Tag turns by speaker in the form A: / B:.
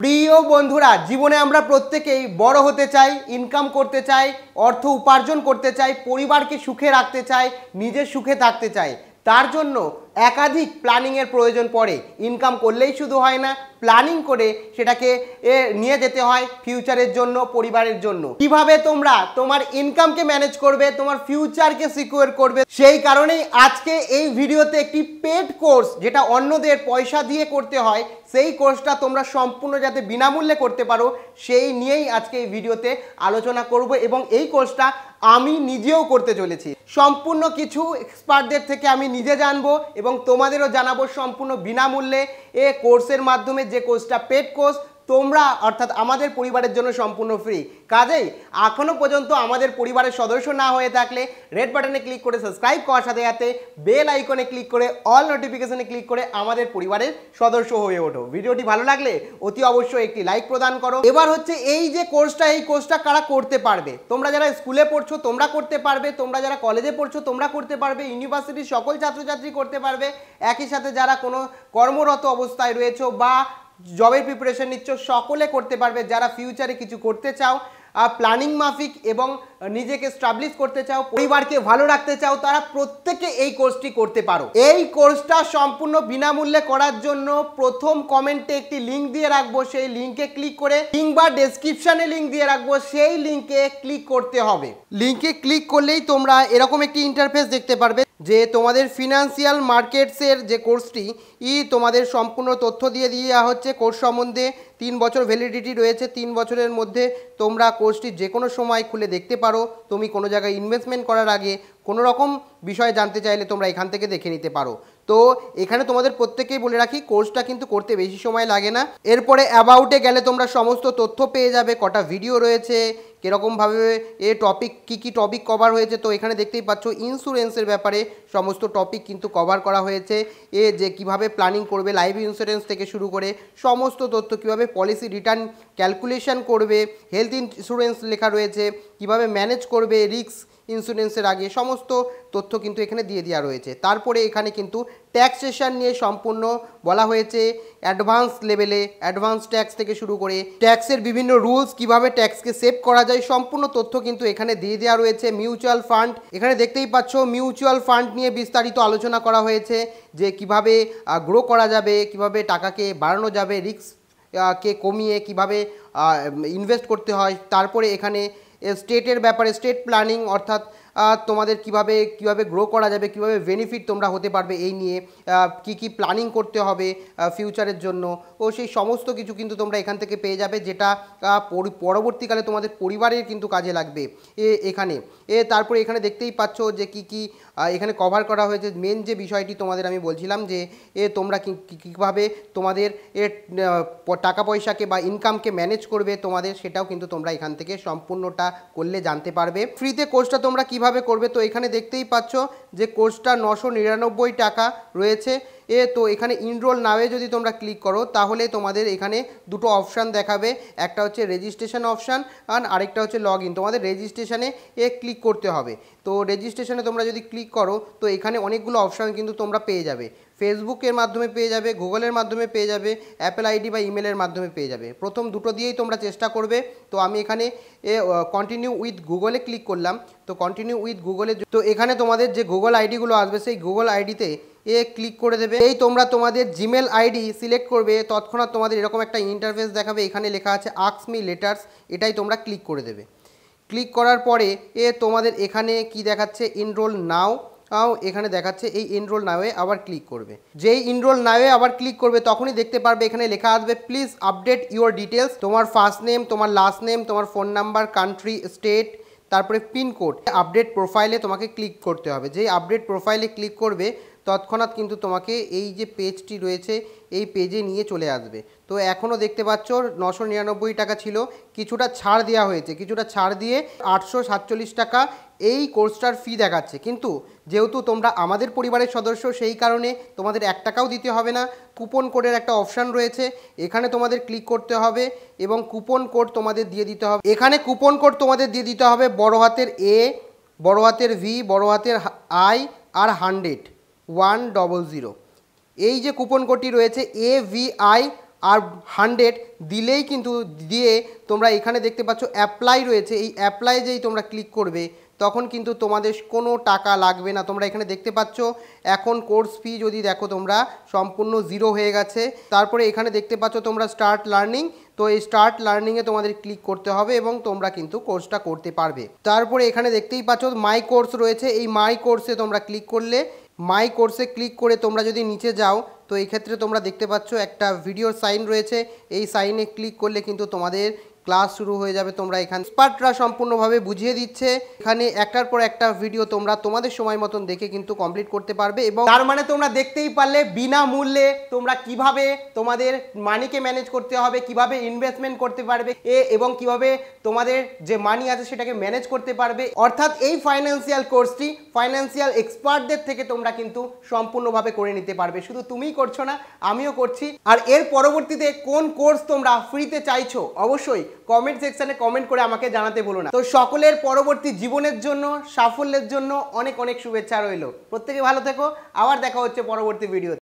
A: প্রিয় বন্ধুরা, জীবনে আমরা প্রত্যেকেই বড় হতে চাই ইনকাম করতে চাই, অর্থ উপার্জন করতে চাই, পরিবারকে সুখে রাখতে চাই, নিজের সুখে থাকতে চাই। তার জন্য একাধিক প্ল্যানিংয়ের প্রয়োজন পড়ে। ইনকাম করলেই শুধু হয় না, প্ল্যানিং করে সেটাকে নিয়ে যেতে হয় ফিউচারের জন্য, পরিবারের জন্য। কীভাবে তোমরা তোমার ইনকামকে ম্যানেজ করবে, তোমার ফিউচারকে সিকিউর করবে, সেই কারণেই আজকে এই ভিডিওতে একটি পেড কোর্স, যেটা অন্যদের পয়সা দিয়ে করতে হয়, সেই কোর্সটা তোমরা সম্পূর্ণ যাতে বিনামূল্যে করতে পারো, সেই নিয়েই আজকে এই ভিডিওতে আলোচনা করব এবং এই কোর্সটা আমি নিজেও করতে চলেছি। সম্পূর্ণ কিছু এক্সপার্টদের থেকে আমি নিজে জানব এবং তোমাদেরও জানাব সম্পূর্ণ বিনামূল্যে এ কোর্সের মাধ্যমে যে কোর্সটা পেড কোর্স তোমরা, অর্থাৎ আমাদের পরিবারের জন্য সম্পূর্ণ ফ্রি কাজেই, এখনও পর্যন্ত আমাদের পরিবারের সদস্য না হয়ে থাকলে রেড বাটনে ক্লিক করে সাবস্ক্রাইব করার সাথে সাথে বেল আইকনে ক্লিক করে অল নোটিফিকেশনে ক্লিক করে আমাদের পরিবারের সদস্য হয়ে ওঠো। ভিডিওটি ভালো লাগলে অতি অবশ্যই একটি লাইক প্রদান করো। এবার হচ্ছে এই যে কোর্সটা এই কোর্সটা কারা করতে পারবে? তোমরা যারা স্কুলে পড়ছো, তোমরা করতে পারবে। তোমরা যারা কলেজে পড়ছো, তোমরা করতে পারবে। ইউনিভার্সিটির সকল ছাত্রছাত্রী করতে পারবে। একই সাথে যারা কোনো কর্মরত অবস্থায় রয়েছো বা জবের প্রিপারেশন নিচ্ছ, সকলে করতে পারবে। যারা ফিউচারে কিছু করতে চাও প্ল্যানিং মাফিক এবং নিজেকে স্টাবলিশ করতে চাও, পরিবারকে ভালো রাখতে চাও, তারা প্রত্যেকে এই কোর্সটি করতে পারো। এই কোর্সটা সম্পূর্ণ বিনামূল্যে করার জন্য প্রথম কমেন্টে একটি লিঙ্ক দিয়ে রাখব। সেই লিঙ্কে ক্লিক করে কিংবা ডেসক্রিপশানে লিঙ্ক দিয়ে রাখব। সেই লিঙ্কে ক্লিক করতে হবে। লিঙ্কে ক্লিক করলেই তোমরা এরকম একটি ইন্টারফেস দেখতে পারবে যে তোমাদের ফিনান্সিয়াল মার্কেটসের যে কোর্সটি ই তোমাদের সম্পূর্ণ তথ্য দিয়ে দিয়ে দেওয়া হচ্ছে। কোর্স সম্বন্ধে তিন বছর ভ্যালিডিটি রয়েছে। তিন বছরের মধ্যে তোমরা কোর্সটি যে কোনো সময় খুলে দেখতে পারো। তুমি কোনো জায়গায় ইনভেস্টমেন্ট করার আগে কোনো রকম বিষয় জানতে চাইলে তোমরা এখান থেকে দেখে নিতে পারো। তো এখানে তোমাদের প্রত্যেকেই বলে রাখি কোর্সটা কিন্তু করতে বেশি সময় লাগে না। এরপরে অ্যাবাউটে গেলে তোমরা সমস্ত তথ্য পেয়ে যাবে। কটা ভিডিও রয়েছে কীরকমভাবে এ টপিক কী কী টপিক কভার হয়েছে? তো এখানে দেখতেই পাচ্ছ ইন্স্যুরেন্সের ব্যাপারে সমস্ত টপিক কিন্তু কভার করা হয়েছে। এ যে কীভাবে প্ল্যানিং করবে লাইফ ইন্স্যুরেন্স থেকে শুরু করে সমস্ত তথ্য, কীভাবে পলিসি রিটার্ন ক্যালকুলেশন করবে হেলথ ইন্স্যুরেন্স লেখা রয়েছে, কীভাবে ম্যানেজ করবে রিস্ক ইন্স্যুরেন্সের আগে, সমস্ত তথ্য কিন্তু এখানে দিয়ে দেওয়া রয়েছে। তারপরে এখানে কিন্তু ট্যাক্সেশন নিয়ে সম্পূর্ণ বলা হয়েছে। অ্যাডভান্স লেভেলে অ্যাডভান্স ট্যাক্স থেকে শুরু করে ট্যাক্সের বিভিন্ন রুলস কীভাবে ট্যাক্সকে সেভ করা যায়, সম্পূর্ণ তথ্য কিন্তু এখানে দিয়ে দেওয়া রয়েছে। মিউচুয়াল ফান্ড এখানে দেখতেই পাচ্ছ মিউচুয়াল ফান্ড নিয়ে বিস্তারিত আলোচনা করা হয়েছে যে কীভাবে গ্রো করা যাবে, কীভাবে টাকাকে বাড়ানো যাবে রিস্ক কে কমিয়ে কীভাবে ইনভেস্ট করতে হয়। তারপরে এখানে স্টেটের ব্যাপারে স্টেট প্ল্যানিং অর্থাৎ তোমাদের কীভাবে কীভাবে গ্রো করা যাবে, কীভাবে বেনিফিট তোমরা হতে পারবে এই নিয়ে কি কি প্ল্যানিং করতে হবে ফিউচারের জন্য। ও সেই সমস্ত কিছু কিন্তু তোমরা এখান থেকে পেয়ে যাবে, যেটা পরবর্তীকালে তোমাদের পরিবারের কিন্তু কাজে লাগবে এ, এখানে। এ, তারপরে এখানে দেখতেই পাচ্ছ যে কি কি এখানে কভার করা হয়েছে। মেন যে বিষয়টি তোমাদের আমি বলছিলাম যে, এ, তোমরা কীভাবে তোমাদের এ টাকা পয়সাকে বা ইনকামকে ম্যানেজ করবে, তোমাদের সেটাও কিন্তু তোমরা এখান থেকে সম্পূর্ণটা করলে জানতে পারবে। ফ্রিতে কোর্সটা তোমরা কীভাবে করবে? তো এখানে দেখতেই পাচ্ছ যে কোর্সটা নশো নিরানব্বই টাকা রয়েছে। এ তো এখানে ইনরোল নাওয়ে যদি তোমরা ক্লিক করো, তাহলে তোমাদের এখানে দুটো অপশান দেখাবে। একটা হচ্ছে রেজিস্ট্রেশন অপশান আর আরেকটা হচ্ছে লগ ইন তোমাদের রেজিস্ট্রেশনে এ ক্লিক করতে হবে। তো রেজিস্ট্রেশনে তোমরা যদি ক্লিক করো, তো এখানে অনেকগুলো অপশান কিন্তু তোমরা পেয়ে যাবে। ফেসবুকের মাধ্যমে পেয়ে যাবে গুগলের মাধ্যমে পেয়ে যাবে অ্যাপেল আইডি বা ইমেলের মাধ্যমে পেয়ে যাবে। প্রথম দুটো দিয়েই তোমরা চেষ্টা করবে। তো আমি এখানে, এ কন্টিনিউ উইথ গুগলে ক্লিক করলাম। তো কন্টিনিউ উইথ গুগলে তো এখানে তোমাদের যে গুগল আইডিগুলো আসবে, সেই গুগল আইডিতে এ ক্লিক করে দেবে। এই তোমরা তোমাদের জিমেল আইডি সিলেক্ট করবে, তৎক্ষণাৎ তোমাদের এরকম একটা ইন্টারফেস দেখাবে, এখানে লেখা আছে আক্স মি লেটার্স এটাই তোমরা ক্লিক করে দেবে। ক্লিক করার পরে এ তোমাদের এখানে কি দেখাচ্ছে? ইনরোল নাও এখানে দেখাচ্ছে এই এনরোল নাওয়ে আবার ক্লিক করবে। যেই ইনরোল নাওয়ে আবার ক্লিক করবে, তখনই দেখতে পারবে এখানে লেখা আসবে প্লিজ আপডেট ইউর ডিটেলস তোমার ফার্স্ট নেম তোমার লাস্ট নেম তোমার ফোন নাম্বার কান্ট্রি স্টেট তারপরে পিনকোড আপডেট প্রোফাইলে তোমাকে ক্লিক করতে হবে। যেই আপডেট প্রোফাইলে ক্লিক করবে তৎক্ষণাৎ কিন্তু তোমাকে এই যে পেজটি রয়েছে, এই পেজে নিয়ে চলে আসবে। তো এখনও দেখতে পাচ্ছ, নশো নিরানব্বই টাকা ছিল, কিছুটা ছাড় দেওয়া হয়েছে। কিছুটা ছাড় দিয়ে আটশো সাতচল্লিশ টাকা এই কোর্সটার ফি দেখাচ্ছে। কিন্তু যেহেতু তোমরা আমাদের পরিবারের সদস্য, সেই কারণে তোমাদের এক টাকাও দিতে হবে না। কুপন কোডের একটা অপশান রয়েছে, এখানে তোমাদের ক্লিক করতে হবে এবং কুপন কোড তোমাদের দিয়ে দিতে হবে। এখানে কুপন কোড তোমাদের দিয়ে দিতে হবে বড় হাতের এ বড় হাতের ভি বড় হাতের I R hundred one double zero এই যে কুপন কোডটি রয়েছে A V I R hundred দিলেই কিন্তু দিয়ে তোমরা এখানে দেখতে পাচ্ছ অ্যাপ্লাই রয়েছে। এই অ্যাপ্লাই যেই তোমরা ক্লিক করবে, তখন কিন্তু তোমাদের কোনো টাকা লাগবে না। তোমরা এখানে দেখতে পাচ্ছ, এখন কোর্স ফি যদি দেখো তোমরা, সম্পূর্ণ জিরো হয়ে গেছে। তারপরে এখানে দেখতে পাচ্ছ তোমরা স্টার্ট লার্নিং তো এই স্টার্ট লার্নিংয়ে তোমাদের ক্লিক করতে হবে এবং তোমরা কিন্তু কোর্সটা করতে পারবে। তারপরে এখানে দেখতেই পাচ্ছ মাই কোর্স রয়েছে। এই মাই কোর্সে তোমরা ক্লিক করলে মাই কোর্সে ক্লিক করে তোমরা যদি নিচে যাও, তো এই ক্ষেত্রে তোমরা দেখতে পাচ্ছ একটা ভিডিওর সাইন রয়েছে। এই সাইনে ক্লিক করলে কিন্তু তোমাদের ক্লাস শুরু হয়ে যাবে, তোমরা এখানে এক্সপার্টরা সম্পূর্ণভাবে বুঝিয়ে দিচ্ছে। এখানে একটার পর একটা ভিডিও তোমরা তোমাদের সময় মতন দেখে কিন্তু কমপ্লিট করতে পারবে এবং তার মানে তোমরা দেখতেই পারলে বিনামূল্যে তোমরা কীভাবে তোমাদের মানিকে ম্যানেজ করতে হবে, কীভাবে ইনভেস্টমেন্ট করতে পারবে, এ এবং কীভাবে তোমাদের যে মানি আছে সেটাকে ম্যানেজ করতে পারবে। অর্থাৎ এই ফাইন্যান্সিয়াল কোর্সটি ফাইন্যান্সিয়াল এক্সপার্টদের থেকে তোমরা কিন্তু সম্পূর্ণভাবে করে নিতে পারবে। শুধু তুমিই করছ না, আমিও করছি। আর এর পরবর্তীতে কোন কোর্স তোমরা ফ্রিতে চাইছো? অবশ্যই কমেন্ট সেকশানে কমেন্ট করে আমাকে জানাতে বলো না। তো সকলের পরবর্তী জীবনের জন্য, সাফল্যের জন্য অনেক অনেক শুভেচ্ছা রইল। প্রত্যেকে ভালো থেকো। আবার দেখা হচ্ছে পরবর্তী ভিডিও